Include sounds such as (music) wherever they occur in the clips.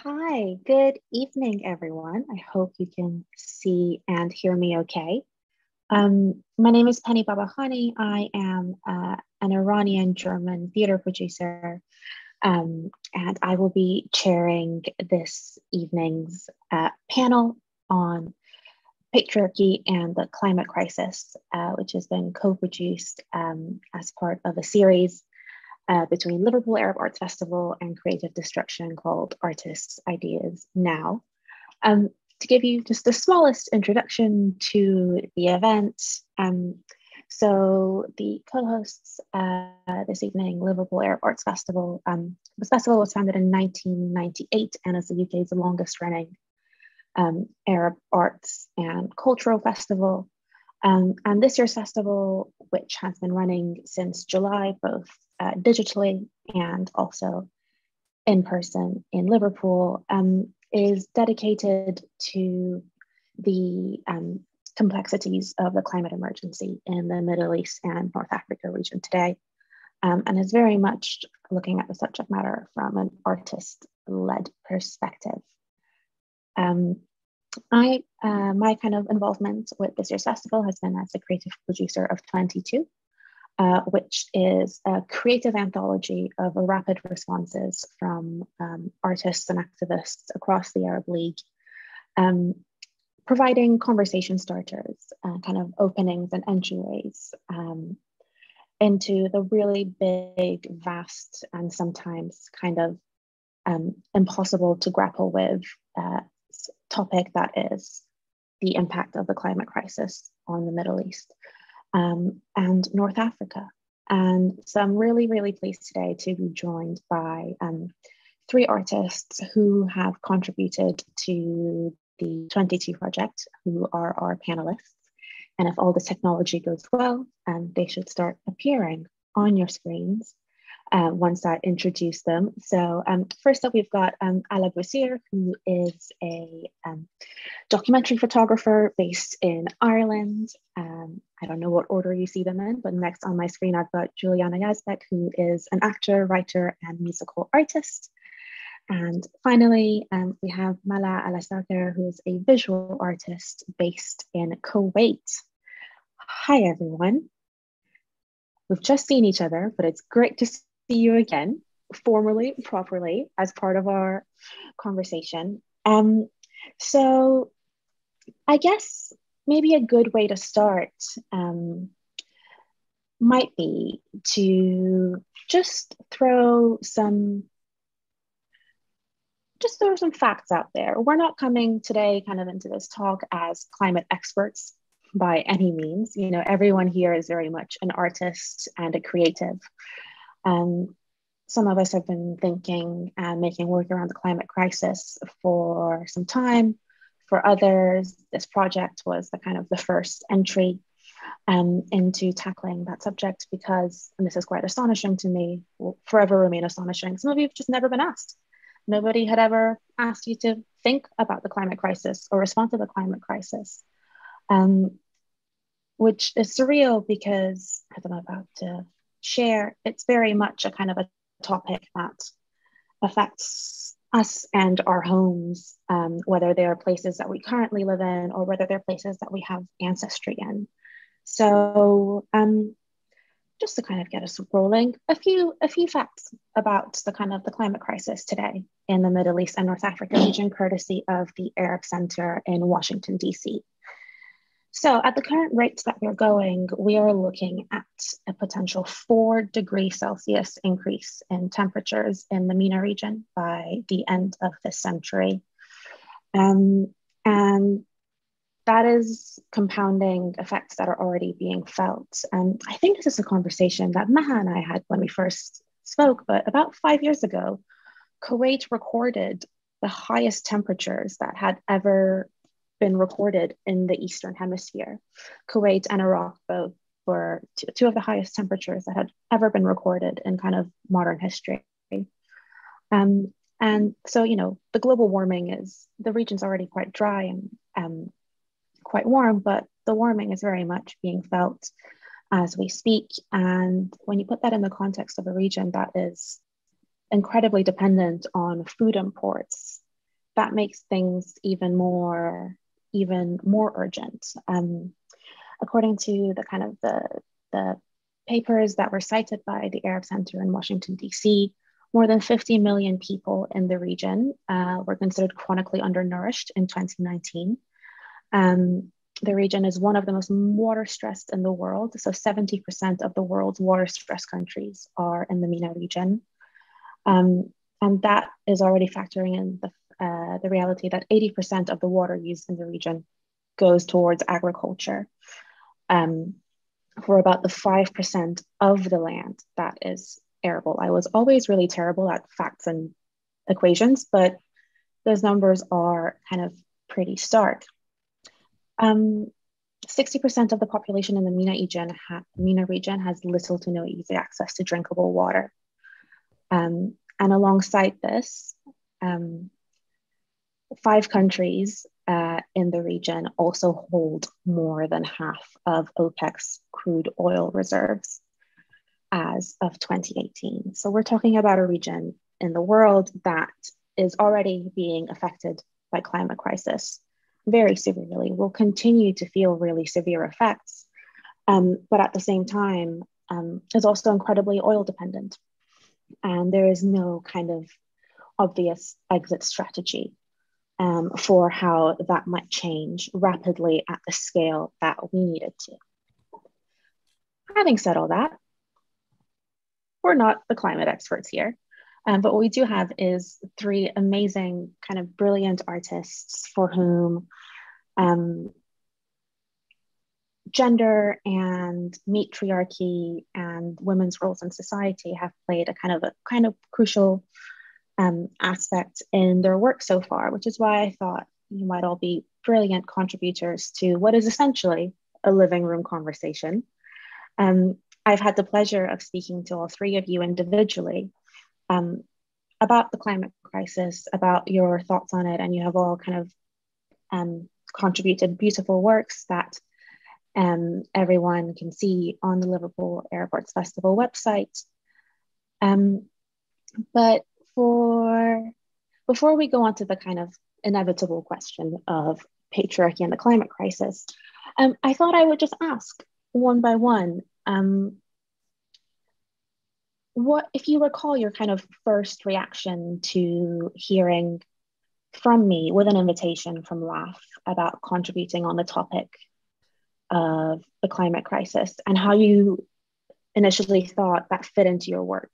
Hi, good evening, everyone. I hope you can see and hear me okay. Um, my name is Penny Babakhani. I am uh, an Iranian German theater producer, um, and I will be chairing this evening's uh, panel on patriarchy and the climate crisis, uh, which has been co produced um, as part of a series uh, between Liverpool Arab Arts Festival and Creative Destruction called Artists Ideas Now. Um, to give you just the smallest introduction to the event, um, so the co-hosts uh, this evening, Liverpool Arab Arts Festival. Um, this festival was founded in 1998 and is the UK's longest running um, Arab arts and cultural festival. Um, and this year's festival, which has been running since July, both uh, digitally and also in person in Liverpool, um, is dedicated to the um, complexities of the climate emergency in the Middle East and North Africa region today, um, and is very much looking at the subject matter from an artist led perspective. Um, I, uh, my kind of involvement with this year's festival has been as a creative producer of 22, uh, which is a creative anthology of rapid responses from um, artists and activists across the Arab League, um, providing conversation starters, uh, kind of openings and entryways um, into the really big, vast, and sometimes kind of um, impossible to grapple with uh, topic that is the impact of the climate crisis on the Middle East um, and North Africa. And so I'm really, really pleased today to be joined by um, three artists who have contributed to the 22 project, who are our panelists. And if all the technology goes well, um, they should start appearing on your screens uh, once I introduce them. So um, first up, we've got um, Ala Buisir, who is a um, documentary photographer based in Ireland. Um, I don't know what order you see them in, but next on my screen, I've got Juliana Yazbek, who is an actor, writer, and musical artist. And finally, um, we have Maha Alasaker, who is a visual artist based in Kuwait. Hi, everyone. We've just seen each other, but it's great to see you again, formally, properly, as part of our conversation. Um, so, I guess maybe a good way to start um, might be to just throw some just throw some facts out there. We're not coming today kind of into this talk as climate experts by any means. You know, everyone here is very much an artist and a creative. Um, some of us have been thinking and making work around the climate crisis for some time. For others, this project was the kind of the first entry um, into tackling that subject because, and this is quite astonishing to me, will forever remain astonishing. Some of you have just never been asked. Nobody had ever asked you to think about the climate crisis or respond to the climate crisis, um, which is surreal because, as I'm about to share, it's very much a kind of a topic that affects us and our homes, um, whether they are places that we currently live in or whether they're places that we have ancestry in. So, um, just to kind of get us rolling, a few a few facts about the kind of the climate crisis today in the Middle East and North Africa region, courtesy of the Arab Center in Washington D.C. So at the current rates that we're going, we are looking at a potential four degree Celsius increase in temperatures in the MENA region by the end of this century. Um, and that is compounding effects that are already being felt. And I think this is a conversation that Maha and I had when we first spoke, but about five years ago, Kuwait recorded the highest temperatures that had ever been recorded in the Eastern Hemisphere. Kuwait and Iraq both were two, of the highest temperatures that had ever been recorded in kind of modern history. Um, and so, you know, the global warming is the region's already quite dry and um, quite warm, but the warming is very much being felt as we speak. And when you put that in the context of a region that is incredibly dependent on food imports that makes things even more even more urgent. Um, according to the kind of the, the papers that were cited by the Arab Center in Washington, D.C., more than 50 million people in the region uh, were considered chronically undernourished in 2019. Um, the region is one of the most water stressed in the world. So 70% of the world's water stressed countries are in the MENA region. Um, and that is already factoring in the, uh, the reality that 80% of the water used in the region goes towards agriculture um, for about the 5% of the land that is arable. I was always really terrible at facts and equations, but those numbers are kind of pretty stark. Um, 60% of the population in the MENA region, MENA region has little to no easy access to drinkable water. Um, and alongside this, um, five countries uh, in the region also hold more than half of OPEC's crude oil reserves as of 2018. So we're talking about a region in the world that is already being affected by climate crisis very severely, will continue to feel really severe effects, um, but at the same time um, is also incredibly oil dependent. And there is no kind of obvious exit strategy um, for how that might change rapidly at the scale that we needed to. Having said all that, we're not the climate experts here. Um, but what we do have is three amazing, kind of brilliant artists for whom um, gender and matriarchy and women's roles in society have played a kind of a kind of crucial um, aspect in their work so far, which is why I thought you might all be brilliant contributors to what is essentially a living room conversation. Um, I've had the pleasure of speaking to all three of you individually um, about the climate crisis, about your thoughts on it, and you have all kind of um, contributed beautiful works that um, everyone can see on the Liverpool Arab Arts Festival website. Um, but for before we go on to the kind of inevitable question of patriarchy and the climate crisis, um, I thought I would just ask one by one um, what if you recall your kind of first reaction to hearing from me with an invitation from LAAF about contributing on the topic of the climate crisis and how you initially thought that fit into your work.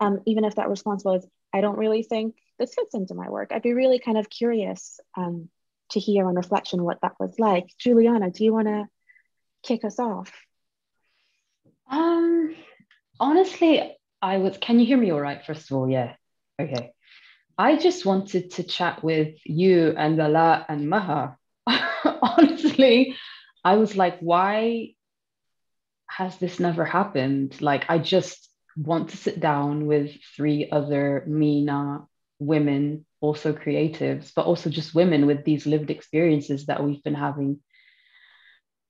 Um, even if that response was, I don't really think this fits into my work, I'd be really kind of curious um, to hear on reflection what that was like. Juliana, do you want to kick us off? Um, honestly, I was. Can you hear me all right? First of all, yeah. Okay. I just wanted to chat with you and Ala and Maha. (laughs) honestly, I was like, why has this never happened? Like, I just want to sit down with three other MENA women, also creatives, but also just women with these lived experiences that we've been having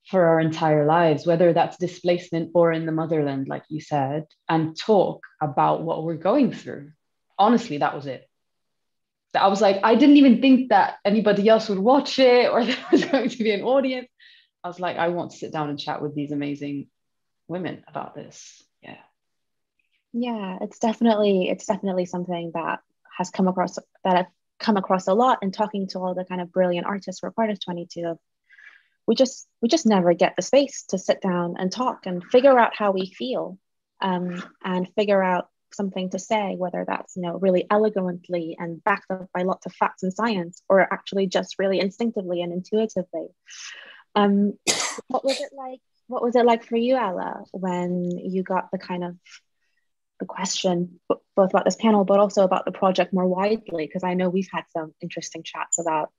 for our entire lives, whether that's displacement or in the motherland, like you said, and talk about what we're going through. Honestly, that was it. I was like, I didn't even think that anybody else would watch it or (laughs) there was going to be an audience. I was like, I want to sit down and chat with these amazing women about this. Yeah. It's definitely it's definitely something that has come across that I've come across a lot in talking to all the kind of brilliant artists who are part of 22 we just we just never get the space to sit down and talk and figure out how we feel um, and figure out something to say whether that's you know really elegantly and backed up by lots of facts and science or actually just really instinctively and intuitively um, what was it like what was it like for you ella when you got the kind of the question both about this panel but also about the project more widely because i know we've had some interesting chats about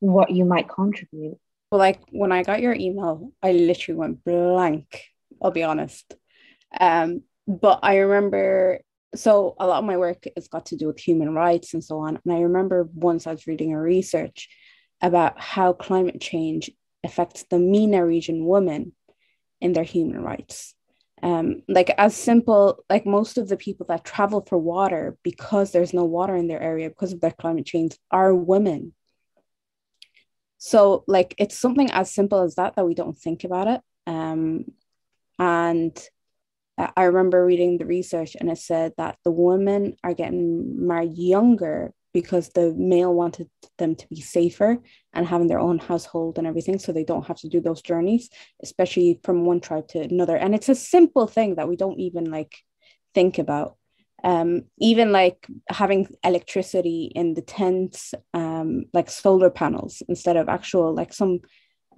what you might contribute well, like when I got your email, I literally went blank, I'll be honest. Um, but I remember so a lot of my work has got to do with human rights and so on. And I remember once I was reading a research about how climate change affects the MENA region women in their human rights. Um, like as simple, like most of the people that travel for water because there's no water in their area because of their climate change are women. So like it's something as simple as that that we don't think about it. Um, and I remember reading the research and it said that the women are getting married younger because the male wanted them to be safer and having their own household and everything so they don't have to do those journeys especially from one tribe to another. And it's a simple thing that we don't even like think about. Um, even like having electricity in the tents um, like solar panels instead of actual like some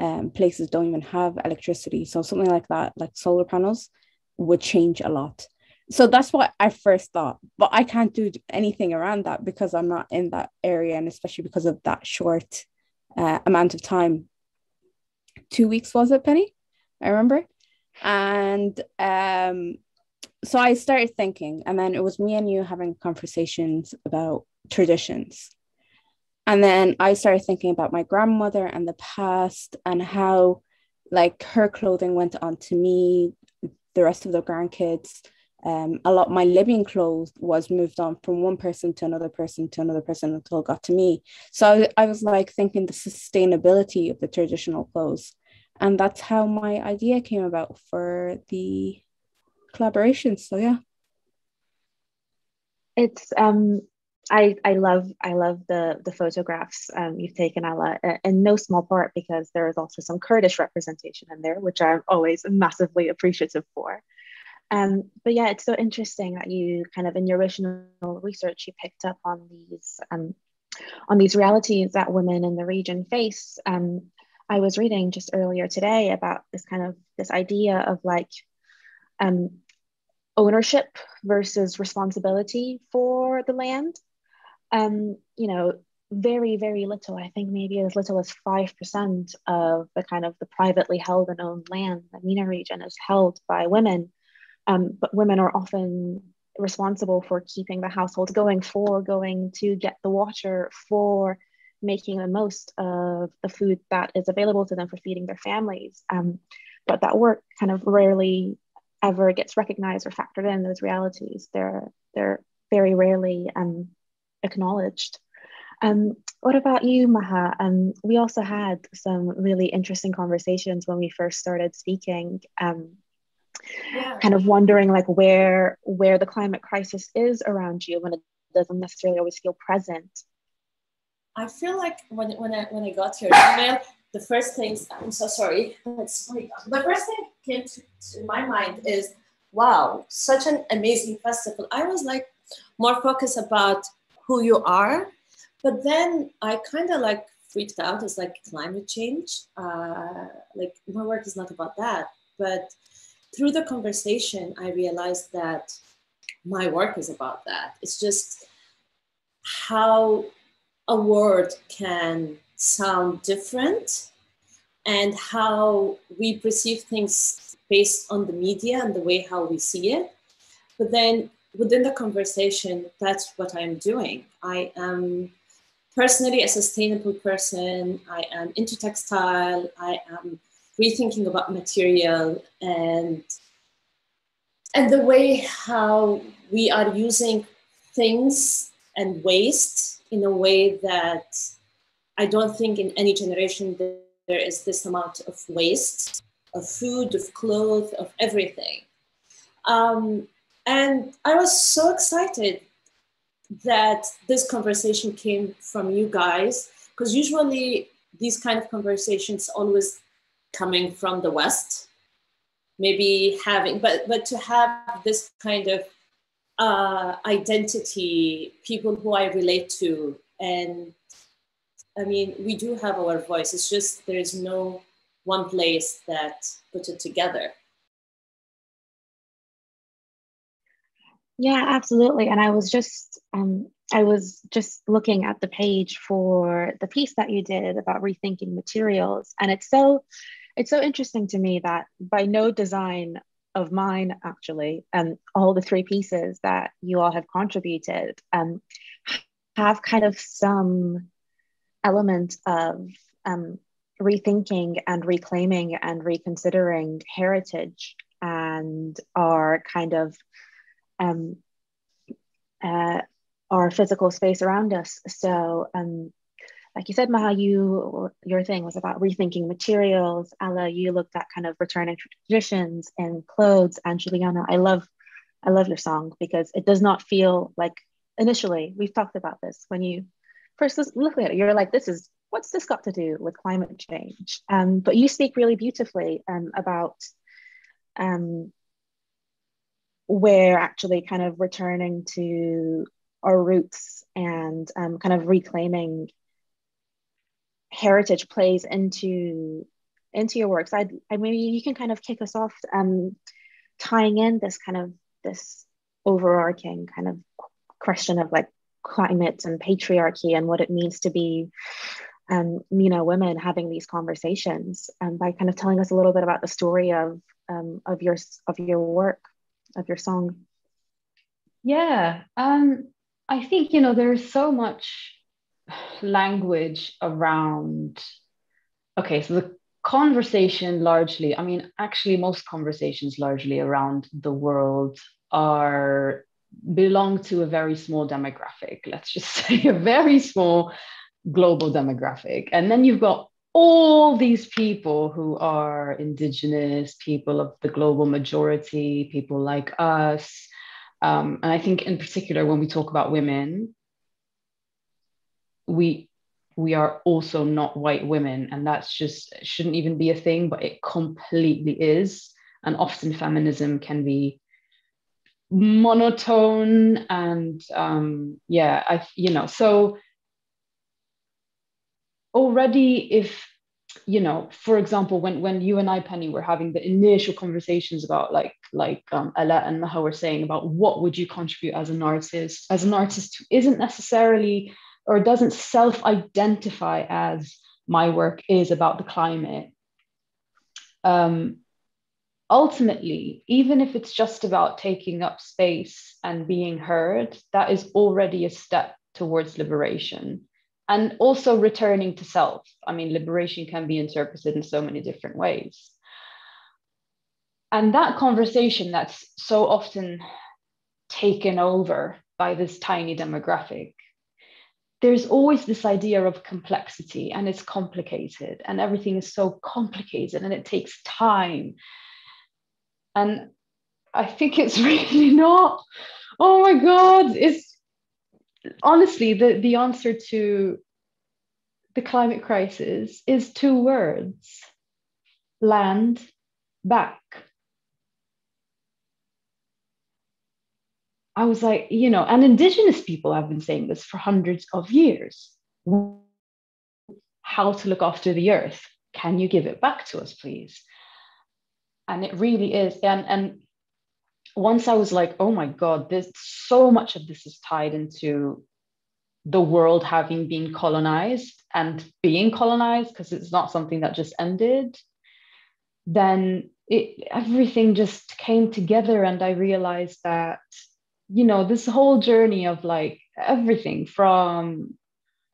um, places don't even have electricity. So something like that like solar panels would change a lot so that's what I first thought. But I can't do anything around that because I'm not in that area, and especially because of that short uh, amount of time. Two weeks was it, Penny? I remember, and um, so I started thinking, and then it was me and you having conversations about traditions. And then I started thinking about my grandmother and the past and how, like, her clothing went on to me, the rest of the grandkids, um, a lot my living clothes was moved on from one person to another person to another person until it got to me. So I, I was like thinking the sustainability of the traditional clothes. And that's how my idea came about for the collaboration. So yeah. It's um I, I love I love the the photographs um, you've taken Ella in no small part because there is also some Kurdish representation in there which I'm always massively appreciative for um, but yeah, it's so interesting that you kind of in your original research you picked up on these um, on these realities that women in the region face. Um, I was reading just earlier today about this kind of this idea of like um, ownership versus responsibility for the land. Um, you know, very very little. I think maybe as little as five percent of the kind of the privately held and owned land, the MENA region, is held by women um, but women are often responsible for keeping the household going, for going to get the water, for making the most of the food that is available to them for feeding their families. Um, but that work kind of rarely ever gets recognized or factored in those realities. They're they're very rarely um, acknowledged. Um, what about you, Maha? Um, we also had some really interesting conversations when we first started speaking. Um, yeah. kind of wondering like where where the climate crisis is around you when it doesn't necessarily always feel present i feel like when, when i when i got your email the first things i'm so sorry the first thing came to, to my mind is wow such an amazing festival i was like more focused about who you are but then i kind of like freaked out as like climate change uh, like my work is not about that but through the conversation, I realized that my work is about that. It's just how a word can sound different and how we perceive things based on the media and the way how we see it. But then within the conversation, that's what I'm doing. I am personally a sustainable person. I am into textile. I am rethinking about material and and the way how we are using things and waste in a way that I don't think in any generation there is this amount of waste of food, of clothes, of everything. Um, and I was so excited that this conversation came from you guys because usually these kind of conversations always coming from the West, maybe having, but but to have this kind of uh, identity, people who I relate to, and I mean, we do have our voice. It's just there is no one place that puts it together. Yeah, absolutely. And I was just um, I was just looking at the page for the piece that you did about rethinking materials, and it's so it's so interesting to me that by no design of mine, actually, and um, all the three pieces that you all have contributed um, have kind of some element of um, rethinking and reclaiming and reconsidering heritage and our kind of um, uh, our physical space around us. So, um, like you said, Maha, you your thing was about rethinking materials. Ella, you looked at kind of returning traditions and clothes. And Juliana, I love, I love your song because it does not feel like initially we've talked about this when you first look at it, you're like, this is what's this got to do with climate change? Um, but you speak really beautifully um, about um, where actually kind of returning to our roots and um, kind of reclaiming heritage plays into into your works. I I maybe you can kind of kick us off um, tying in this kind of this overarching kind of question of like climate and patriarchy and what it means to be um, you know women having these conversations and um, by kind of telling us a little bit about the story of um, of your of your work of your song yeah um, i think you know there's so much language around okay so the conversation largely i mean actually most conversations largely around the world are belong to a very small demographic. Let's just (laughs) say a very small global demographic. And then you've got all these people who are indigenous people of the global majority people like us. Um, and i think in particular when we talk about women we we are also not white women and that's just shouldn't even be a thing but it completely is. And often feminism can be monotone and um yeah i you know so already if you know for example when when you and i penny were having the initial conversations about like like um, ella and maha were saying about what would you contribute as an artist as an artist who isn't necessarily or doesn't self identify as my work is about the climate. Um, ultimately, even if it's just about taking up space and being heard, that is already a step towards liberation. And also returning to self. I mean, liberation can be interpreted in so many different ways. And that conversation that's so often taken over by this tiny demographic there's always this idea of complexity and it's complicated and everything is so complicated and it takes time. And i think it's (laughs) really not oh my god it's honestly the, the answer to the climate crisis is two words land back I was like, you know, and indigenous people have been saying this for hundreds of years. How to look after the earth. Can you give it back to us, please? And it really is. And, and once I was like, oh my God, there's so much of this is tied into the world having been colonized and being colonized because it's not something that just ended then it, everything just came together and i realized that you know this whole journey of like everything from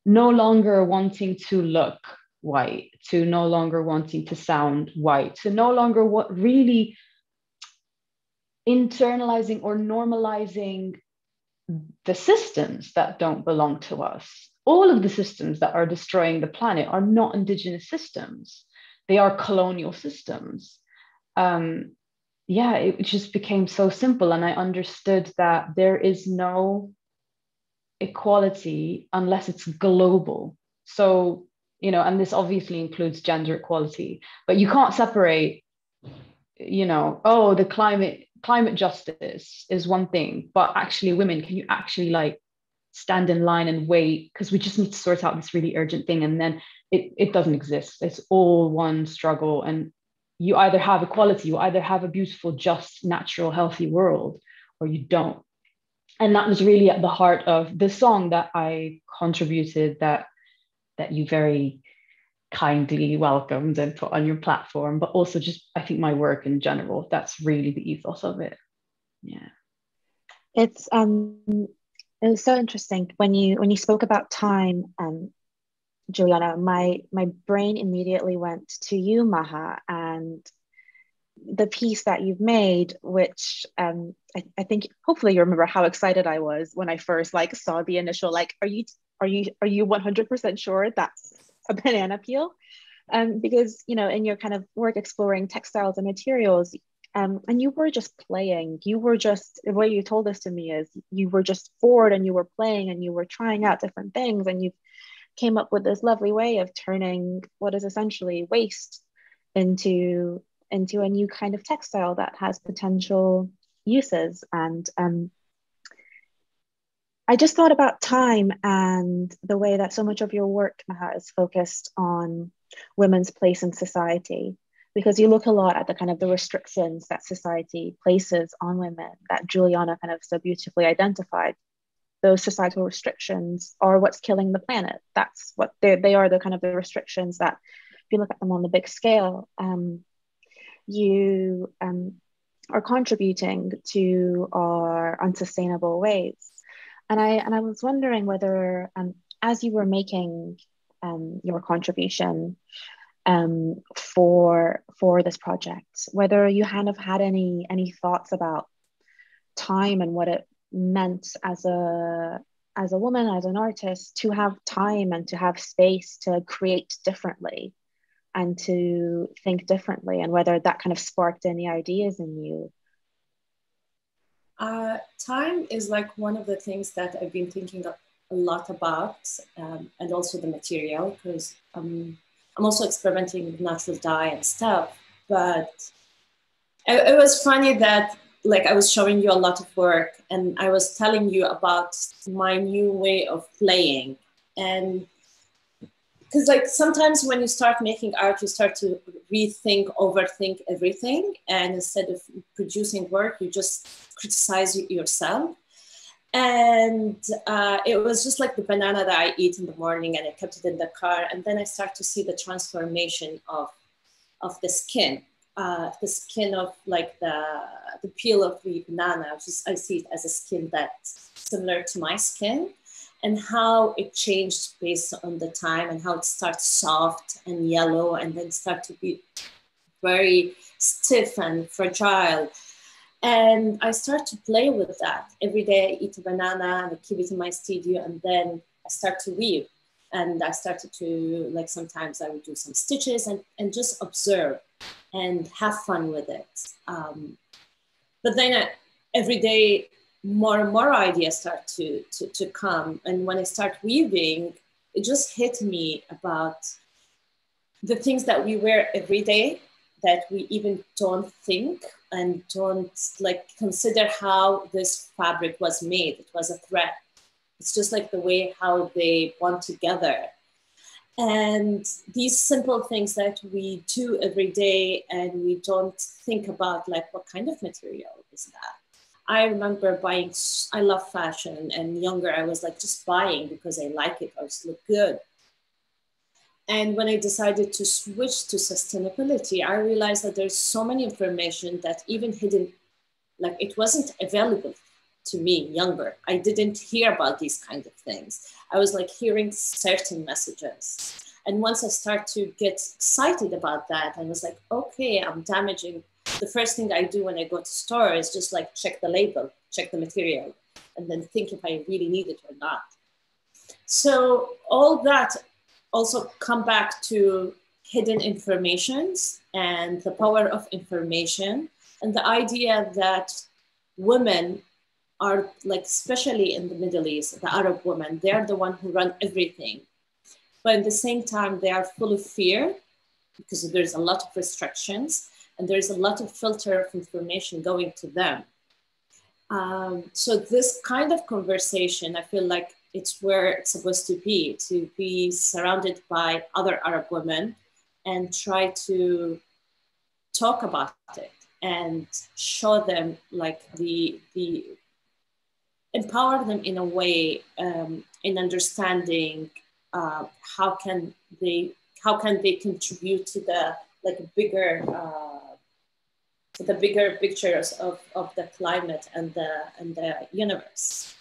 no longer wanting to look white to no longer wanting to sound white to no longer what really internalizing or normalizing the systems that don't belong to us. All of the systems that are destroying the planet are not indigenous systems. They are colonial systems. Um, yeah, it just became so simple. And I understood that there is no equality unless it's global. So, you know, and this obviously includes gender equality, but you can't separate, you know, oh, the climate climate justice is one thing, but actually women, can you actually like stand in line and wait? Because we just need to sort out this really urgent thing. And then it, it doesn't exist. It's all one struggle. And you either have equality, you either have a beautiful, just, natural, healthy world, or you don't. And that was really at the heart of the song that I contributed that that you very kindly welcomed and put on your platform, but also just I think my work in general. That's really the ethos of it. Yeah. It's um it was so interesting when you when you spoke about time um Juliana, my my brain immediately went to you, Maha, and the piece that you've made, which um, I, I, think hopefully you remember how excited I was when I first like saw the initial like, are you are you are you 100% sure that's a banana peel? Um, because you know in your kind of work exploring textiles and materials, um, and you were just playing. You were just the way you told this to me is you were just bored and you were playing and you were trying out different things and you came up with this lovely way of turning what is essentially waste into into a new kind of textile that has potential uses. And um, I just thought about time and the way that so much of your work Maha, is focused on women's place in society. Because you look a lot at the kind of the restrictions that society places on women that Juliana kind of so beautifully identified those societal restrictions are what's killing the planet. That's what they are the kind of the restrictions that, if you look at them on the big scale, um, you um, are contributing to our unsustainable ways. And I and I was wondering whether, um, as you were making um, your contribution um, for for this project, whether you kind of had any any thoughts about time and what it meant as a as a woman as an artist to have time and to have space to create differently and to think differently and whether that kind of sparked any ideas in you. Uh, time is like one of the things that i've been thinking a lot about um, and also the material because um, i'm also experimenting with natural dye and stuff but it, it was funny that like I was showing you a lot of work and I was telling you about my new way of playing. And because like sometimes when you start making art, you start to rethink, overthink everything. And instead of producing work, you just criticize yourself. And uh, it was just like the banana that I eat in the morning and I kept it in the car. And then I start to see the transformation of, of the skin uh, the skin of like the the peel of the banana, which is I see it as a skin that's similar to my skin, and how it changed based on the time and how it starts soft and yellow and then start to be very stiff and fragile. And I start to play with that. Every day I eat a banana and I keep it in my studio and then I start to weave. And I started to like sometimes I would do some stitches and, and just observe and have fun with it. Um, but then uh, every day, more and more ideas start to, to, to come. And when I start weaving, it just hit me about the things that we wear every day that we even don't think and don't like consider how this fabric was made. It was a thread. It's just like the way how they bond together. And these simple things that we do every day and we don't think about like what kind of material is that? I remember buying i love fashion and younger i was like just buying because i like it or just look good. And when i decided to switch to sustainability i realized that there's so many information that even hidden like it wasn't available to me younger. I didn't hear about these kind of things. I was like hearing certain messages. And once i start to get excited about that i was like okay i'm damaging. The first thing i do when i go to store is just like check the label check the material and then think if i really need it or not. So all that also come back to hidden informations and the power of information and the idea that women are like especially in the middle east the arab women they're the one who run everything. But at the same time they are full of fear because there's a lot of restrictions and there's a lot of filter of information going to them. Um, so this kind of conversation i feel like it's where it's supposed to be to be surrounded by other arab women and try to talk about it and show them like the the empower them in a way um, in understanding uh, how can they how can they contribute to the like bigger uh, the bigger pictures of, of the climate and the and the universe?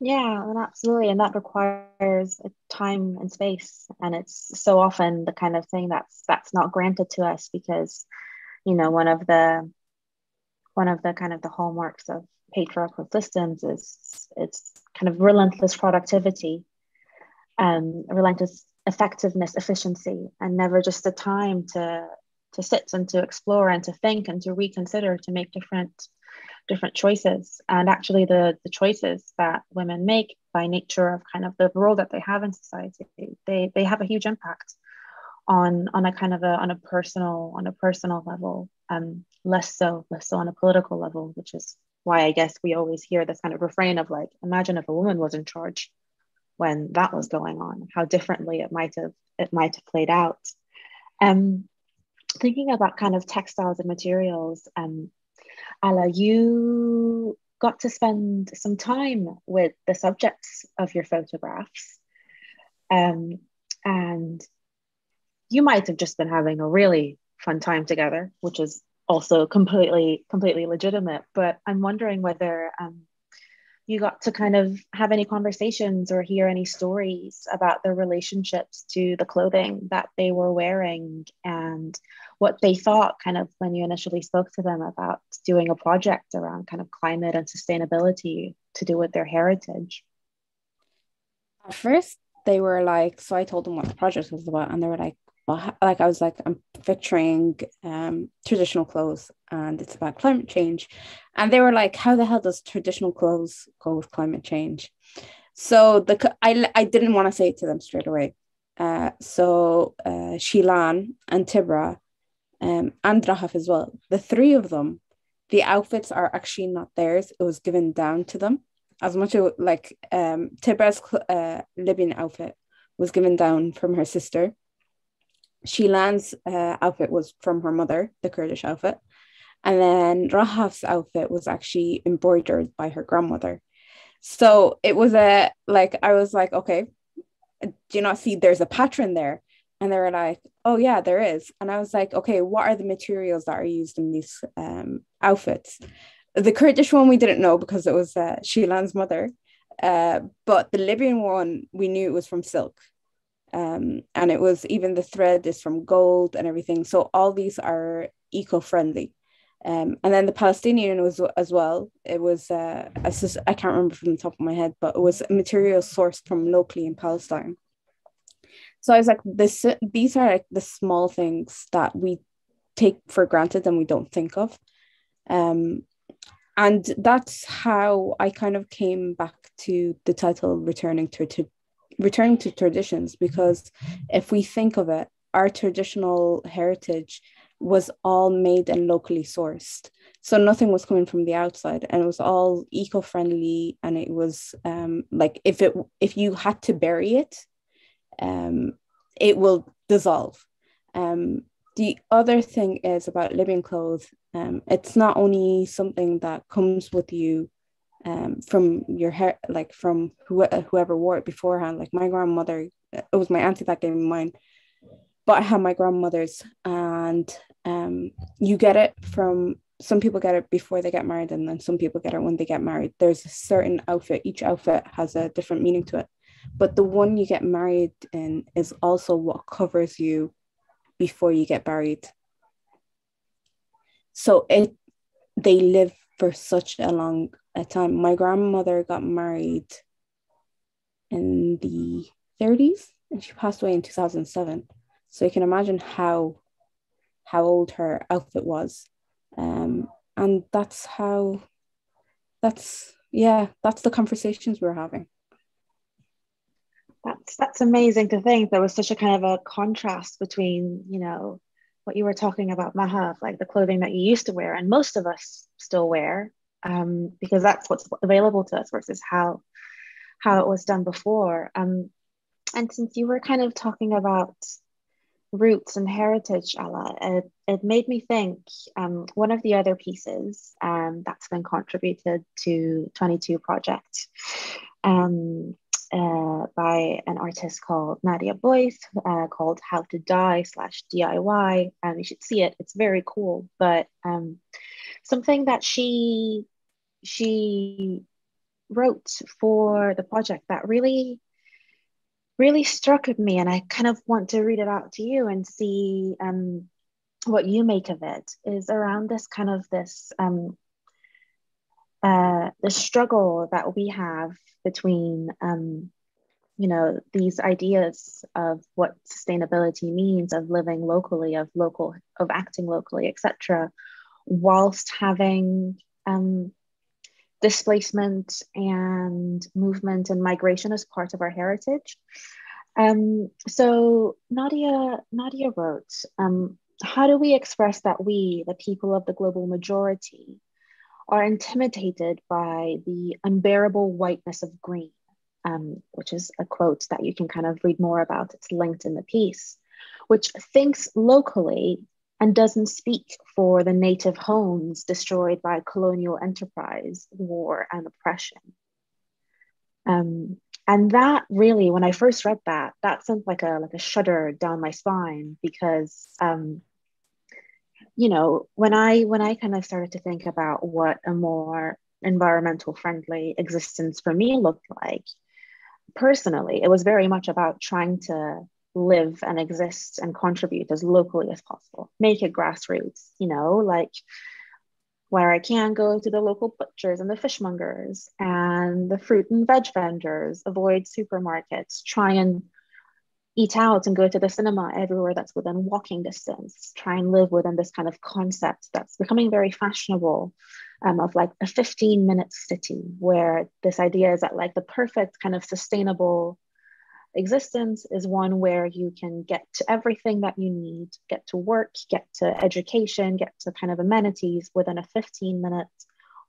Yeah absolutely and that requires time and space and it's so often the kind of thing that's that's not granted to us because you know, one of the one of the kind of the hallmarks of patriarchal systems is it's kind of relentless productivity, um, relentless effectiveness, efficiency, and never just a time to to sit and to explore and to think and to reconsider to make different different choices. And actually the the choices that women make by nature of kind of the role that they have in society they they have a huge impact on on a kind of a on a personal on a personal level um less so less so on a political level which is why i guess we always hear this kind of refrain of like imagine if a woman was in charge when that was going on how differently it might have it might have played out um thinking about kind of textiles and materials um Ala, you got to spend some time with the subjects of your photographs. Um, and you might have just been having a really fun time together, which is also completely, completely legitimate. But I'm wondering whether um, you got to kind of have any conversations or hear any stories about their relationships to the clothing that they were wearing and what they thought kind of when you initially spoke to them about doing a project around kind of climate and sustainability to do with their heritage at first they were like so i told them what the project was about and they were like like I was like, I'm picturing um, traditional clothes and it's about climate change. And they were like, how the hell does traditional clothes go with climate change? So the I, I didn't want to say it to them straight away. Uh, so uh, Shilan and Tibra um, and Rahaf as well, the three of them, the outfits are actually not theirs. It was given down to them. As much as like um, Tibra's uh, Libyan outfit was given down from her sister Shilan's uh, outfit was from her mother, the Kurdish outfit. And then Rahaf's outfit was actually embroidered by her grandmother. So it was a, like, I was like, okay, do you not see there's a pattern there? And they were like, oh, yeah, there is. And I was like, okay, what are the materials that are used in these um, outfits? The Kurdish one we didn't know because it was uh, Shilan's mother. Uh, but the Libyan one, we knew it was from silk um, and it was even the thread is from gold and everything. So all these are eco-friendly. Um, and then the Palestinian was as well. It was uh, I, just, I can't remember from the top of my head, but it was material sourced from locally in Palestine. So I was like, this these are like the small things that we take for granted and we don't think of. Um, and that's how I kind of came back to the title returning to, to returning to traditions because if we think of it, our traditional heritage was all made and locally sourced. So nothing was coming from the outside, and it was all eco-friendly. And it was um, like if it if you had to bury it, um, it will dissolve. Um, the other thing is about Libyan clothes. Um, it's not only something that comes with you um, from your hair, like from who, whoever wore it beforehand. Like my grandmother, it was my auntie that gave me mine, but I have my grandmother's, and um, you get it from some people get it before they get married, and then some people get it when they get married. There's a certain outfit, each outfit has a different meaning to it, but the one you get married in is also what covers you before you get buried. So it they live for such a long a time. My grandmother got married in the 30s and she passed away in 2007. So you can imagine how how old her outfit was. Um, and that's how that's yeah, that's the conversations we're having. That's that's amazing to think there was such a kind of a contrast between, you know, what you were talking about, Maha, like the clothing that you used to wear and most of us still wear, um, because that's what's available to us versus how how it was done before. Um, and since you were kind of talking about roots and heritage, Ella, it, it made me think um, one of the other pieces um, that's been contributed to 22 Project um, uh, by an artist called Nadia Boyce uh, called How to Die slash DIY. And you should see it, it's very cool. But um, something that she she wrote for the project that really really struck me and i kind of want to read it out to you and see um, what you make of it is around this kind of this um, uh, the struggle that we have between um, you know these ideas of what sustainability means of living locally of local of acting locally etc whilst having um, displacement and movement and migration as part of our heritage um, so nadia nadia wrote um, how do we express that we the people of the global majority are intimidated by the unbearable whiteness of green um, which is a quote that you can kind of read more about. It's linked in the piece, which thinks locally and doesn't speak for the native homes destroyed by colonial enterprise, war, and oppression. Um, and that really, when I first read that, that sent like a like a shudder down my spine because, um, you know, when I when I kind of started to think about what a more environmental friendly existence for me looked like, personally, it was very much about trying to live and exist and contribute as locally as possible, make it grassroots, you know, like where I can go to the local butchers and the fishmongers and the fruit and veg vendors, avoid supermarkets, try and eat out and go to the cinema everywhere that's within walking distance, try and live within this kind of concept that's becoming very fashionable um, of like a 15 minute city where this idea is that like the perfect kind of sustainable existence is one where you can get to everything that you need, get to work, get to education, get to kind of amenities within a 15 minute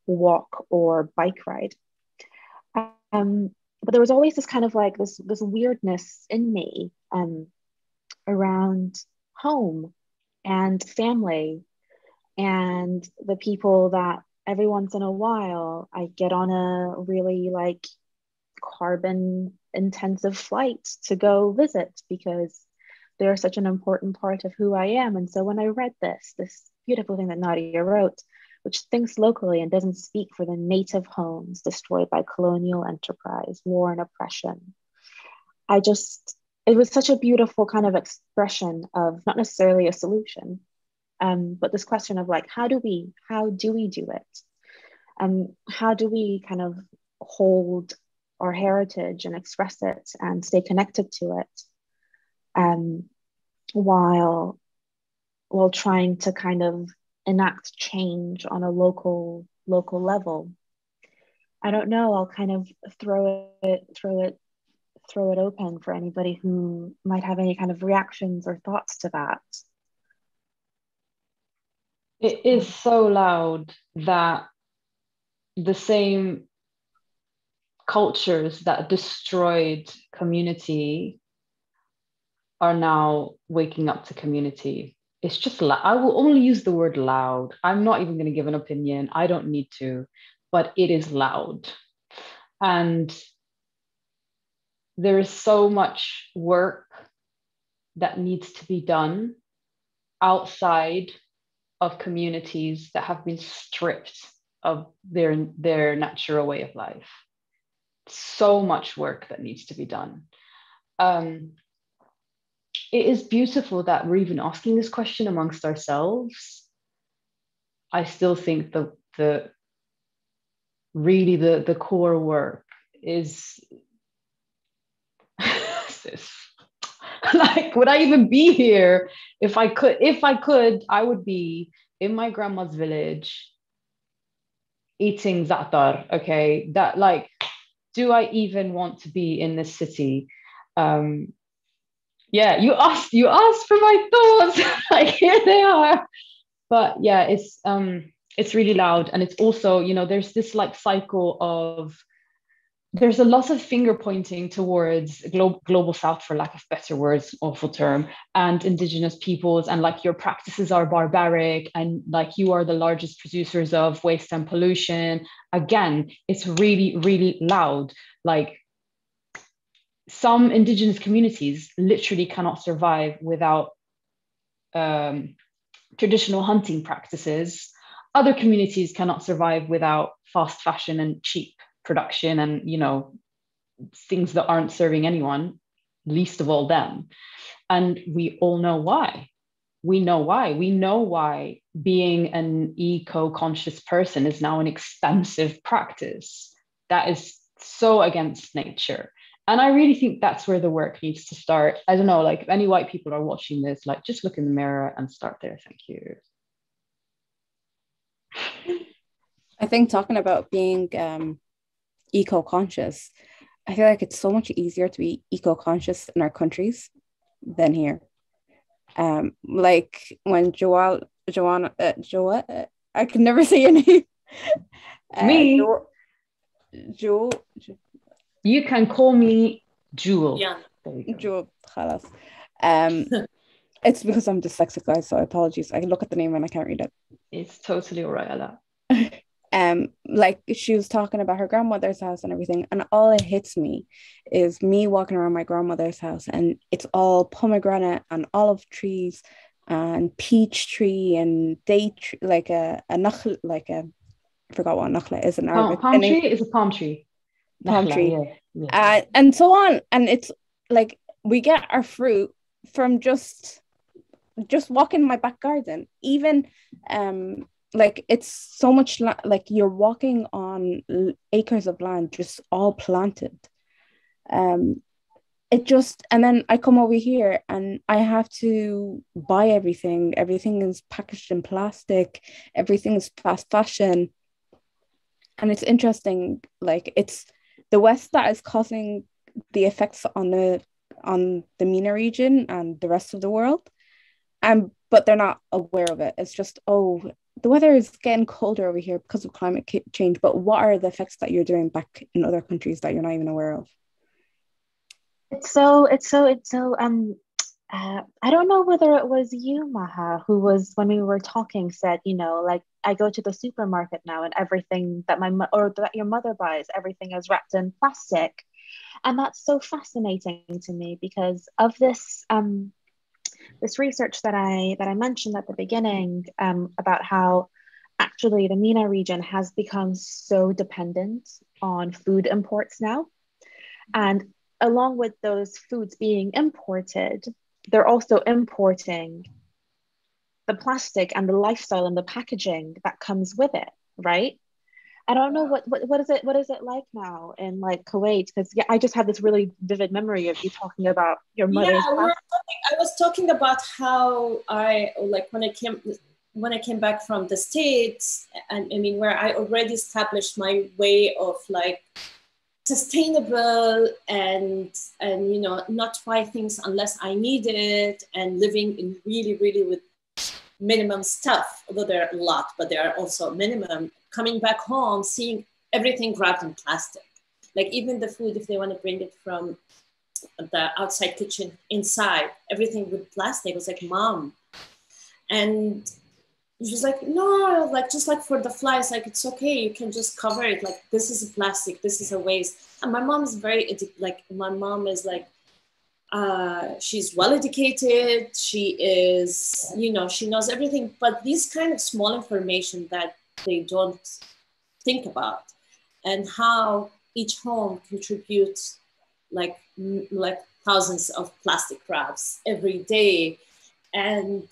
walk or bike ride. Um, but there was always this kind of like this this weirdness in me um, around home and family and the people that every once in a while I get on a really like carbon intensive flight to go visit because they're such an important part of who I am. And so when I read this, this beautiful thing that Nadia wrote, which thinks locally and doesn't speak for the native homes destroyed by colonial enterprise, war, and oppression. I just, it was such a beautiful kind of expression of not necessarily a solution, um, but this question of like, how do we, how do we do it? And um, how do we kind of hold our heritage and express it and stay connected to it um, while while trying to kind of enact change on a local local level. I don't know. I'll kind of throw it throw it throw it open for anybody who might have any kind of reactions or thoughts to that. It is so loud that the same cultures that destroyed community are now waking up to community it's just I will only use the word loud. I'm not even going to give an opinion. I don't need to, but it is loud. And there is so much work that needs to be done outside of communities that have been stripped of their their natural way of life so much work that needs to be done um, it is beautiful that we're even asking this question amongst ourselves. I still think the the really the the core work is (laughs) like would I even be here if I could if I could I would be in my grandma's village eating za'atar okay that like do I even want to be in this city um yeah, you asked you asked for my thoughts. (laughs) like here they are. But yeah, it's um it's really loud. And it's also, you know, there's this like cycle of there's a lot of finger pointing towards glo- global south for lack of better words awful term and indigenous peoples and like your practices are barbaric and like you are the largest producers of waste and pollution again it's really really loud like some indigenous communities literally cannot survive without um, traditional hunting practices. Other communities cannot survive without fast fashion and cheap production and you know things that aren't serving anyone, least of all them. And we all know why. we know why. We know why being an eco conscious person is now an expensive practice that is so against nature. And I really think that's where the work needs to start. I don't know, like if any white people are watching this, like just look in the mirror and start there. Thank you. I think talking about being um, eco conscious, I feel like it's so much easier to be eco conscious in our countries than here um, like when Joelle, Joanna, uh, Joelle, uh, I can never say your (laughs) name. Uh, me, Jewel. You can call me Jewel. Yeah, Jewel. Um, (laughs) it's because I'm dyslexic, guys. So apologies. I look at the name and I can't read it. It's totally alright, Ella. (laughs) um like she was talking about her grandmother's house and everything and all it hits me is me walking around my grandmother's house and it's all pomegranate and olive trees and peach tree and date tree, like a a nakhl, like a I forgot what nakhla is in Arabic. Palm, palm tree is a palm tree. Palm tree. Yeah, yeah. Uh, and so on. And it's like we get our fruit from just just walking my back garden. Even um like it's so much la- like you're walking on acres of land just all planted. Um it just and then i come over here and i have to buy everything. Everything is packaged in plastic. Everything is fast fashion. And it's interesting like it's the west that is causing the effects on the on the MENA region and the rest of the world. And but they're not aware of it. It's just oh the weather is getting colder over here because of climate change, but what are the effects that you're doing back in other countries that you're not even aware of? It's so, it's so, it's so, um, uh, I don't know whether it was you, Maha, who was when we were talking said, you know, like I go to the supermarket now and everything that my mo- or that your mother buys, everything is wrapped in plastic, and that's so fascinating to me because of this um this research that I that I mentioned at the beginning um, about how actually the MENA region has become so dependent on food imports now, and along with those foods being imported, they're also importing the plastic and the lifestyle and the packaging that comes with it, right? I don't know what, what what is it what is it like now in like Kuwait because yeah I just have this really vivid memory of you talking about your mother's. Yeah, we talking, I talking about how I like when I came when I came back from the states and I mean where I already established my way of like sustainable and and you know not buy things unless I need it and living in really really with minimum stuff although there are a lot but there are also minimum coming back home, seeing everything wrapped in plastic. Like even the food, if they want to bring it from the outside kitchen inside, everything with plastic. I was like, mom. And she's like, no, like just like for the flies, like it's okay, you can just cover it. Like this is a plastic, this is a waste. And my mom is very like my mom is like uh, she's well educated she is you know she knows everything but these kind of small information that they don't think about and how each home contributes like like thousands of plastic wraps every day. And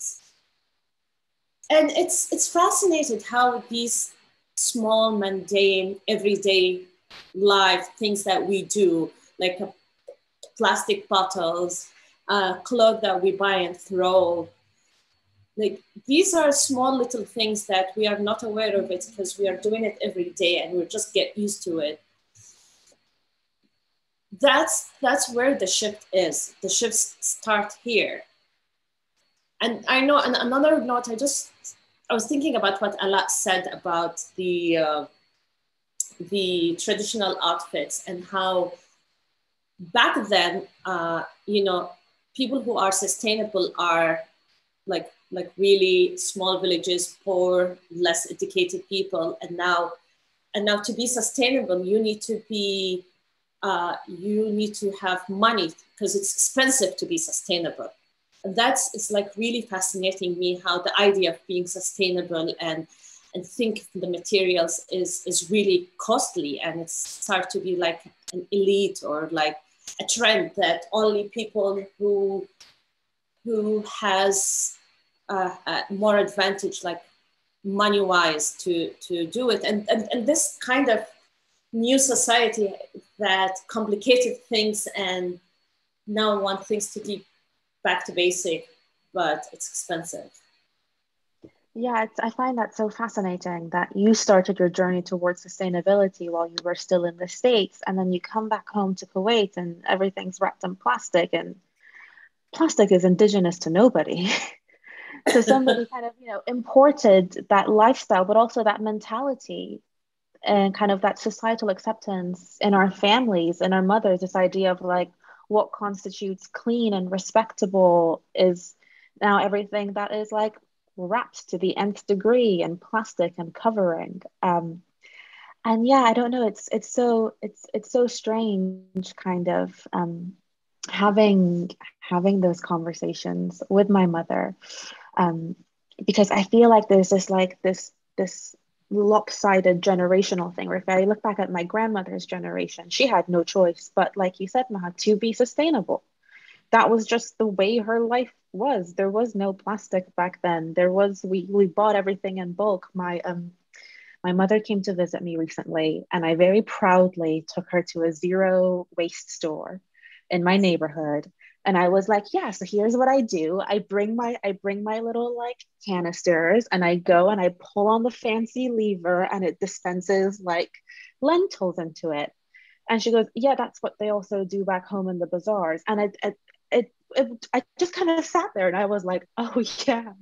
and it's it's fascinating how these small mundane everyday life things that we do like uh, plastic bottles uh, clothes that we buy and throw like these are small little things that we are not aware of it because we are doing it every day and we just get used to it that's that's where the shift is. The shifts start here. And i know and another note i just i was thinking about what Ala said about the uh, the traditional outfits and how back then uh, you know people who are sustainable are like like really small villages, poor, less educated people, and now, and now to be sustainable, you need to be, uh, you need to have money because it's expensive to be sustainable. And that's it's like really fascinating me how the idea of being sustainable and and think the materials is is really costly and it's start to be like an elite or like a trend that only people who who has uh, uh, more advantage, like money wise, to to do it. And, and and this kind of new society that complicated things and now want things to be back to basic, but it's expensive. Yeah, I find that so fascinating that you started your journey towards sustainability while you were still in the States, and then you come back home to Kuwait and everything's wrapped in plastic, and plastic is indigenous to nobody. (laughs) so somebody (laughs) kind of, you know, imported that lifestyle, but also that mentality and kind of that societal acceptance in our families and our mothers, this idea of like what constitutes clean and respectable is now everything that is like wrapped to the nth degree and plastic and covering. Um, and yeah, I don't know. It's it's so it's it's so strange, kind of um, having having those conversations with my mother, um, because I feel like there's this like this this lopsided generational thing where if I look back at my grandmother's generation, she had no choice but, like you said, Maha, to be sustainable. That was just the way her life was. There was no plastic back then. There was we we bought everything in bulk. My um my mother came to visit me recently and I very proudly took her to a zero waste store in my neighborhood and I was like, yeah, so here's what I do. I bring my I bring my little like canisters and I go and I pull on the fancy lever and it dispenses like lentils into it. And she goes, yeah, that's what they also do back home in the bazaars. And it it it, it I just kind of sat there and I was like, (laughs) oh yeah.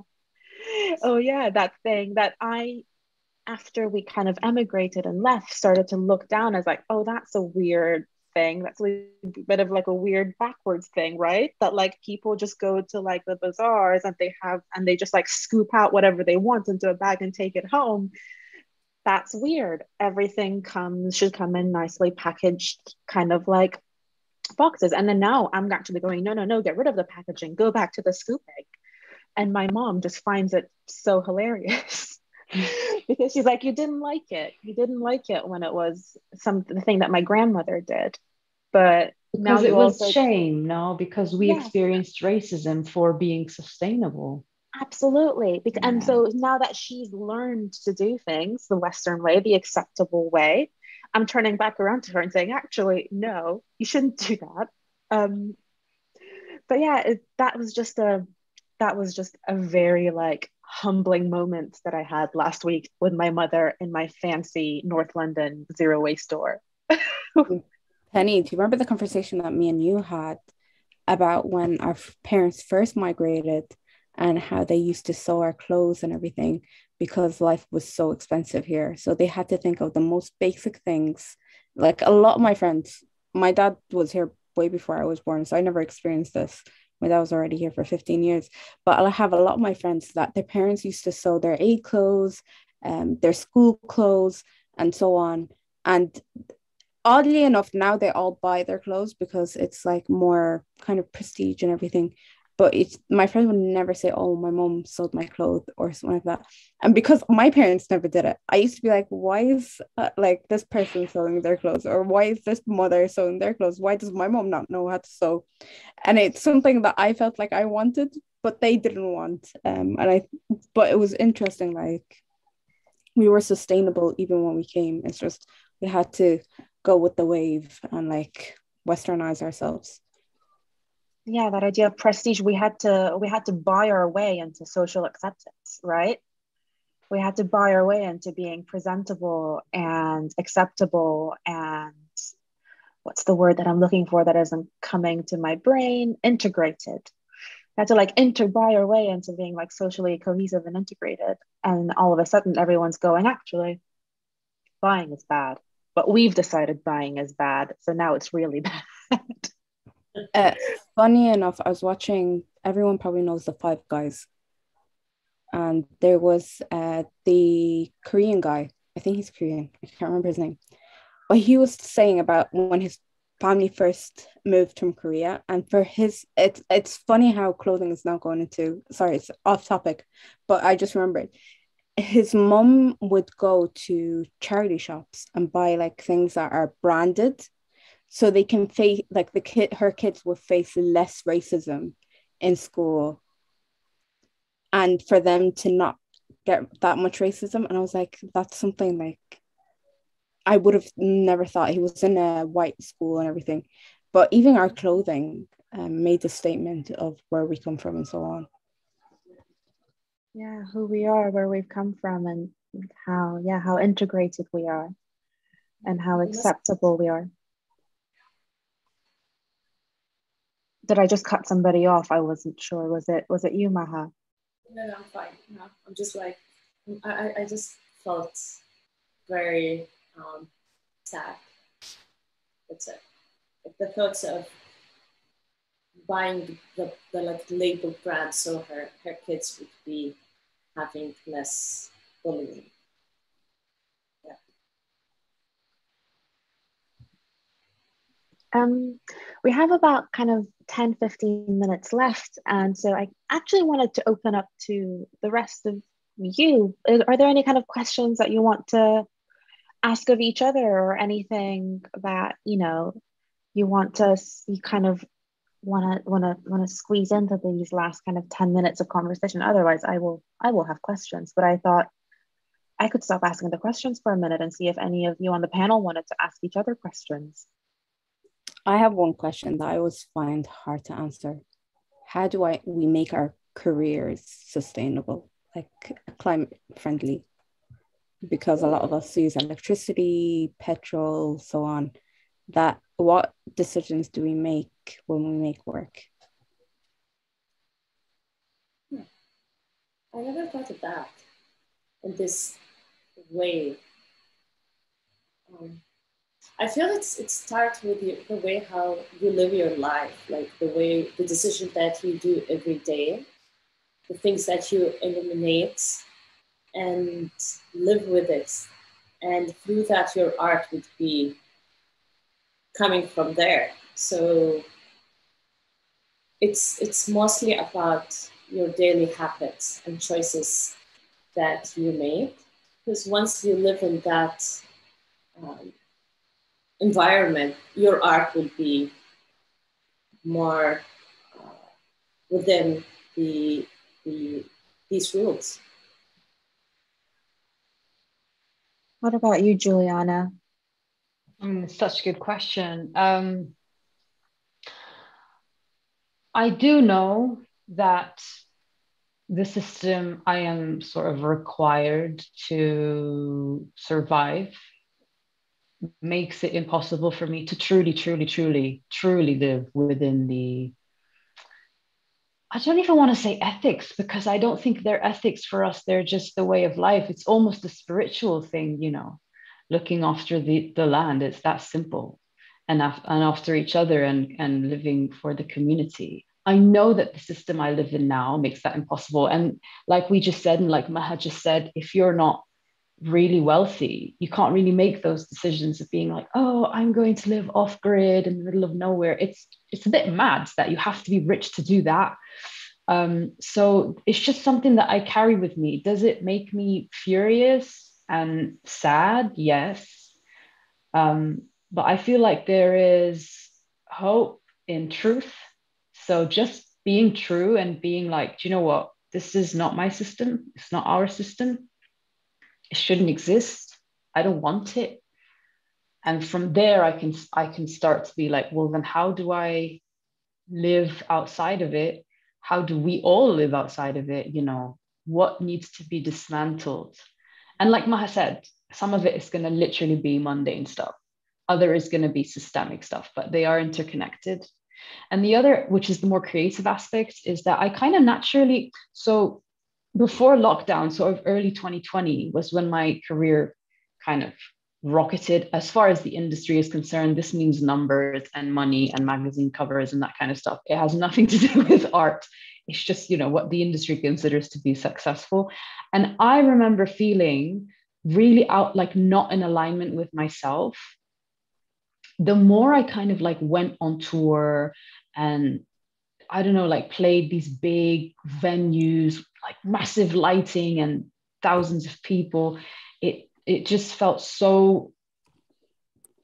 Oh yeah, that thing that I after we kind of emigrated and left started to look down as like, oh, that's a weird thing. That's a bit of like a weird backwards thing, right? That like people just go to like the bazaars and they have and they just like scoop out whatever they want into a bag and take it home. That's weird. Everything comes should come in nicely packaged, kind of like boxes. And then now I'm actually going, no, no, no, get rid of the packaging, go back to the scooping. And my mom just finds it so hilarious. (laughs) because she's like, you didn't like it. You didn't like it when it was something that my grandmother did. But because it was also... shame, no, because we experienced racism for being sustainable. Absolutely. Yeah. And so now that she's learned to do things the Western way, the acceptable way, I'm turning back around to her and saying, actually, no, you shouldn't do that. Um, but yeah, it, that was just a that was just a very like humbling moment that I had last week with my mother in my fancy North London zero waste store. (laughs) Penny, do you remember the conversation that me and you had about when our parents first migrated and how they used to sew our clothes and everything because life was so expensive here? So they had to think of the most basic things. Like a lot of my friends, my dad was here way before I was born, so I never experienced this my dad was already here for 15 years. But I have a lot of my friends that their parents used to sew their Eid clothes, um, their school clothes, and so on. And oddly enough, now they all buy their clothes because it's like more kind of prestige and everything but it's my friend would never say oh my mom sold my clothes or something like that. And because my parents never did it i used to be like why is uh, like this person sewing their clothes? Or why is this mother sewing their clothes? Why does my mom not know how to sew? And it's something that i felt like i wanted but they didn't want um and i but it was interesting like we were sustainable even when we came. It's just we had to go with the wave and like westernize ourselves yeah that idea of prestige we had to we had to buy our way into social acceptance right? We had to buy our way into being presentable and acceptable and what's the word that i'm looking for that isn't coming to my brain? Integrated. We had to like enter buy our way into being like socially cohesive and integrated and all of a sudden everyone's going actually buying is bad. But we've decided buying is bad so now it's really (laughs) bad uh, funny enough, I was watching. Everyone probably knows the Five Guys, and there was uh, the Korean guy. I think he's Korean. I can't remember his name, but he was saying about when his family first moved from Korea, and for his, it's it's funny how clothing is now going into. Sorry, it's off topic, but I just remembered his mom would go to charity shops and buy like things that are branded so they can face like the kid her kids will face less racism in school. And for them to not get that much racism and i was like that's something like i would have never thought. He was in a white school and everything. But even our clothing um, made the statement of where we come from and so on. Yeah who we are where we've come from and how yeah how integrated we are and how acceptable we are did i just cut somebody off? I wasn't sure. Was it was it you maha? No no i'm fine. No i'm just like i i just felt very um sad. That's it. The thoughts of buying the, the like label brand so her her kids would be having less bullying. Um, we have about kind of 10, 15 minutes left. And so I actually wanted to open up to the rest of you. Are there any kind of questions that you want to ask of each other or anything that, you know, you want to, you kind of want to want to want to squeeze into these last kind of 10 minutes of conversation otherwise i will i will have questions but i thought i could stop asking the questions for a minute and see if any of you on the panel wanted to ask each other questions i have one question that i always find hard to answer how do i we make our careers sustainable like climate friendly because a lot of us use electricity petrol so on that what decisions do we make when we make work? Hmm. I never thought of that in this way. Um, I feel it's it starts with the, the way how you live your life, like the way the decision that you do every day, the things that you eliminate and live with it. And through that, your art would be coming from there. So it's it's mostly about your daily habits and choices that you make. Because once you live in that um, environment, your art would be more uh, within the, the these rules. What about you, Juliana? Mm, such a good question. Um, I do know that the system I am sort of required to survive makes it impossible for me to truly, truly, truly, truly live within the. I don't even want to say ethics because I don't think they're ethics for us. They're just the way of life. It's almost a spiritual thing, you know looking after the, the land. It's that simple. And, af- and after each other and, and living for the community. I know that the system I live in now makes that impossible. And like we just said, and like Maha just said, if you're not really wealthy, you can't really make those decisions of being like, oh, I'm going to live off grid in the middle of nowhere. It's it's a bit mad that you have to be rich to do that. Um, so it's just something that I carry with me. Does it make me furious? and sad, yes. Um, but I feel like there is hope in truth. So just being true and being like, do you know what? This is not my system. It's not our system. It shouldn't exist. I don't want it. And from there, I can I can start to be like, well, then how do I live outside of it? How do we all live outside of it? You know, what needs to be dismantled? And like Maha said, some of it is going to literally be mundane stuff. Other is going to be systemic stuff, but they are interconnected. And the other, which is the more creative aspect, is that I kind of naturally, so before lockdown, sort of early 2020 was when my career kind of rocketed. As far as the industry is concerned, this means numbers and money and magazine covers and that kind of stuff. It has nothing to (laughs) do with art. It's just, you know, what the industry considers to be successful. And I remember feeling really out, like not in alignment with myself. The more I kind of like went on tour and I don't know, like played these big venues, like massive lighting and thousands of people, it it just felt so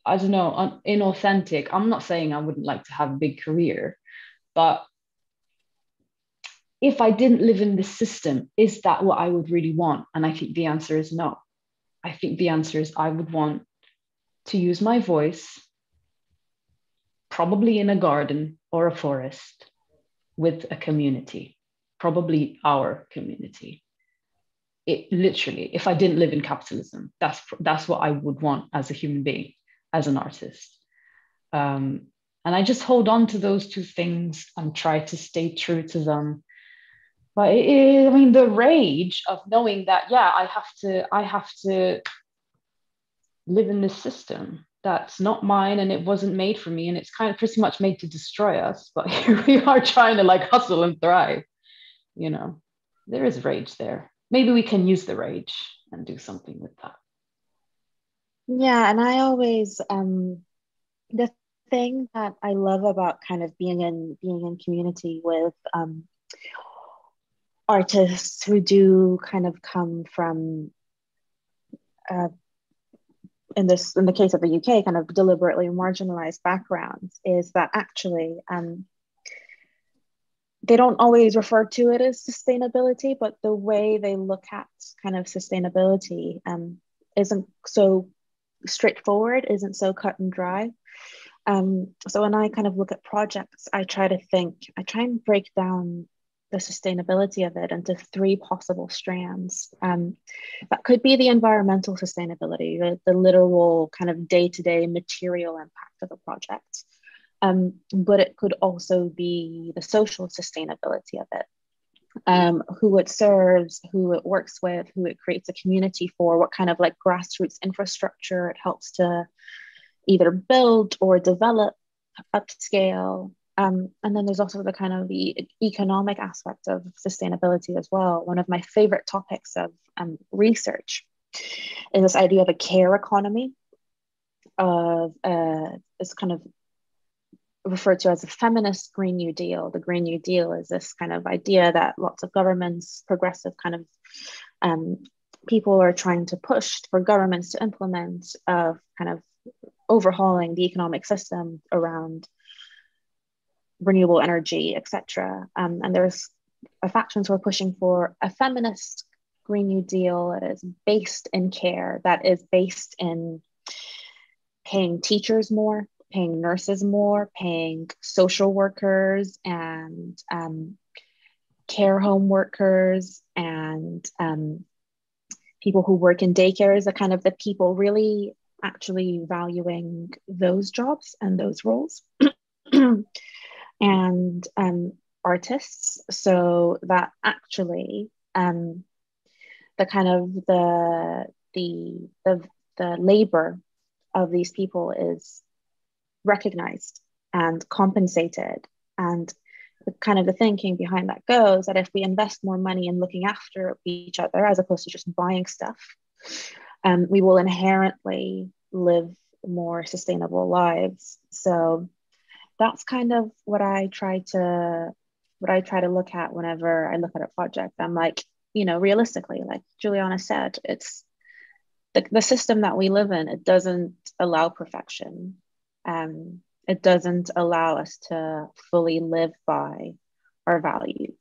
I don't know, inauthentic. I'm not saying I wouldn't like to have a big career, but if I didn't live in this system, is that what I would really want? And I think the answer is no. I think the answer is I would want to use my voice, probably in a garden or a forest with a community, probably our community. It literally, if I didn't live in capitalism, that's that's what I would want as a human being, as an artist. Um, and I just hold on to those two things and try to stay true to them but it, I mean, the rage of knowing that, yeah, I have to, I have to live in this system that's not mine and it wasn't made for me and it's kind of pretty much made to destroy us but here (laughs) we are trying to like hustle and thrive you know there is rage there. Maybe we can use the rage and do something with that. Yeah and i always um the thing that i love about kind of being in being in community with um artists who do kind of come from uh, in this in the case of the UK kind of deliberately marginalized backgrounds is that actually um, they don't always refer to it as sustainability but the way they look at kind of sustainability um, isn't so straightforward isn't so cut and dry um, so when I kind of look at projects I try to think I try and break down the sustainability of it into three possible strands. Um, that could be the environmental sustainability, the, the literal kind of day to day material impact of a project. Um, but it could also be the social sustainability of it. Um, who it serves, who it works with, who it creates a community for, what kind of like grassroots infrastructure it helps to either build or develop, upscale, um, and then there's also the kind of the economic aspect of sustainability as well. One of my favorite topics of um, research is this idea of a care economy, of uh, it's kind of referred to as a feminist Green New Deal. The Green New Deal is this kind of idea that lots of governments, progressive kind of um, people are trying to push for governments to implement of kind of overhauling the economic system around renewable energy, etc. Um, and there's factions who are pushing for a feminist Green New Deal that is based in care, that is based in paying teachers more, paying nurses more, paying social workers and um, care home workers and um, people who work in daycares are kind of the people really actually valuing those jobs and those roles. (clears throat) and um, artists. So that actually um, the kind of the the the the labor of these people is recognized and compensated and the kind of the thinking behind that goes that if we invest more money in looking after each other as opposed to just buying stuff um, we will inherently live more sustainable lives so that's kind of what I try to what I try to look at whenever I look at a project. I'm like, you know, realistically, like Juliana said, it's the, the system that we live in, it doesn't allow perfection. Um, it doesn't allow us to fully live by our values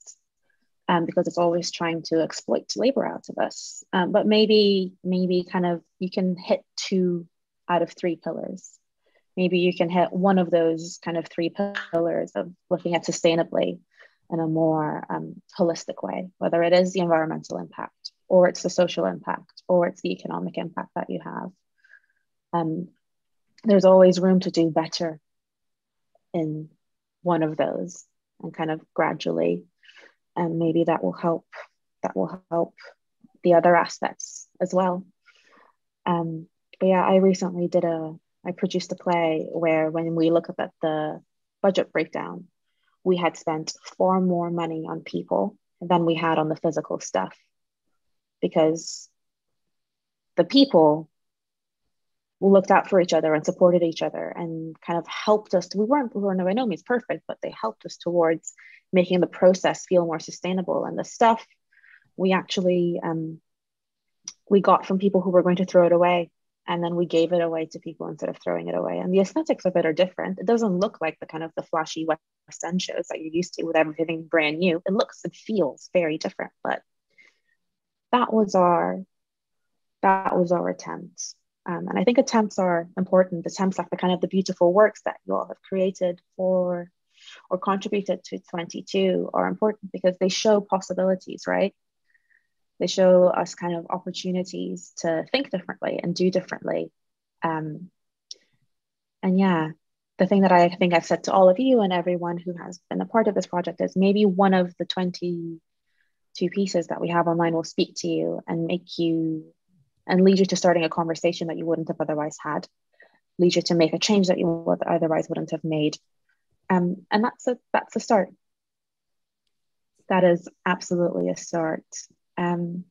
um, because it's always trying to exploit labor out of us. Um, but maybe, maybe kind of you can hit two out of three pillars maybe you can hit one of those kind of three pillars of looking at sustainably in a more um, holistic way, whether it is the environmental impact or it's the social impact or it's the economic impact that you have. Um, there's always room to do better in one of those and kind of gradually. And maybe that will help that will help the other aspects as well. Um, but yeah i recently did a I produced a play where, when we look up at the budget breakdown, we had spent far more money on people than we had on the physical stuff because the people looked out for each other and supported each other and kind of helped us. We weren't, we were by no means perfect, but they helped us towards making the process feel more sustainable. And the stuff we actually um, we got from people who were going to throw it away and then we gave it away to people instead of throwing it away. And the aesthetics of it are different. It doesn't look like the kind of the flashy West End shows that you're used to with everything brand new. It looks and feels very different, but that was our that was our attempt. Um, and I think attempts are important. Attempts like the kind of the beautiful works that you all have created for or contributed to 22 are important because they show possibilities, right? They show us kind of opportunities to think differently and do differently. Um, and yeah, the thing that I think I've said to all of you and everyone who has been a part of this project is maybe one of the 22 pieces that we have online will speak to you and make you and lead you to starting a conversation that you wouldn't have otherwise had, lead you to make a change that you would otherwise wouldn't have made. Um, and that's a that's a start. That is absolutely a start. Um,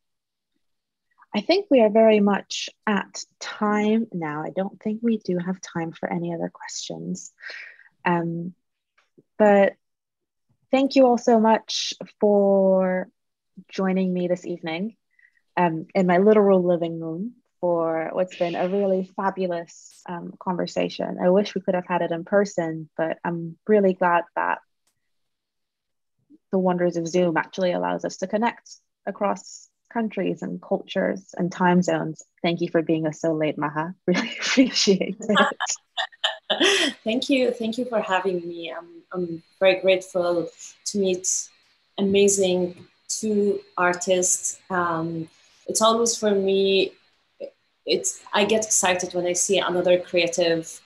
I think we are very much at time now. I don't think we do have time for any other questions. Um, but thank you all so much for joining me this evening um, in my literal living room for what's been a really fabulous um, conversation. I wish we could have had it in person, but I'm really glad that the wonders of Zoom actually allows us to connect across countries and cultures and time zones. Thank you for being us so late, Maha. (laughs) Really appreciate it. (laughs) Thank you. Thank you for having me. I'm, I'm very grateful to meet amazing two artists. Um, it's always for me it's i get excited when i see another creative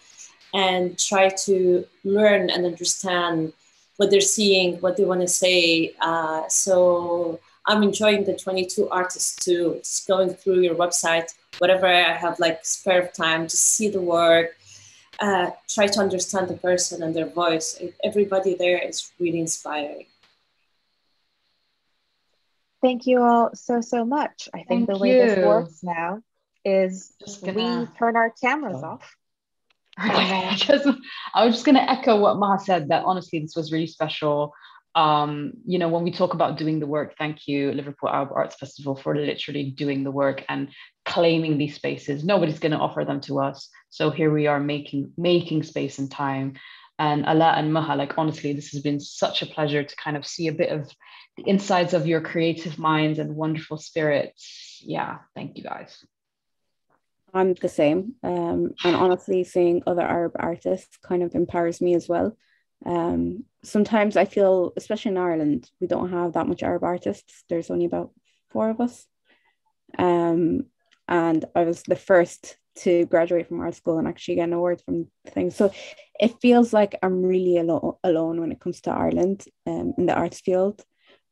and try to learn and understand what they're seeing what they want to say uh, so i'm enjoying the 22 artists too. Just going through your website whatever i have like spare time to see the work uh, try to understand the person and their voice. Everybody there is really inspiring Thank you all so, so much. I think Thank the way you. this works now is gonna- we turn our cameras Oh. off. (laughs) I just, I was just going to echo what Maha said that honestly, this was really special. Um, you know, when we talk about doing the work, thank you, Liverpool Arab Arts Festival, for literally doing the work and claiming these spaces. Nobody's going to offer them to us. So here we are making making space and time. And Ala and Maha, like honestly, this has been such a pleasure to kind of see a bit of the insides of your creative minds and wonderful spirits. Yeah, thank you guys. I'm the same. Um, and honestly, seeing other Arab artists kind of empowers me as well. Um, sometimes I feel, especially in Ireland, we don't have that much Arab artists. There's only about four of us. Um, and I was the first to graduate from art school and actually get an award from things. So it feels like I'm really alo- alone when it comes to Ireland um, in the arts field.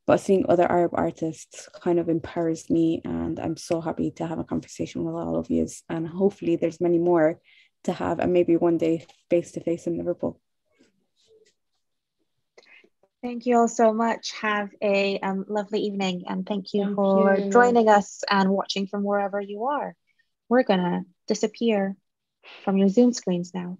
But seeing other Arab artists kind of empowers me, and I'm so happy to have a conversation with all of you. And hopefully, there's many more to have, and maybe one day face to face in Liverpool. Thank you all so much. Have a um, lovely evening, and thank you Thank for you. joining us and watching from wherever you are. We're gonna disappear from your Zoom screens now.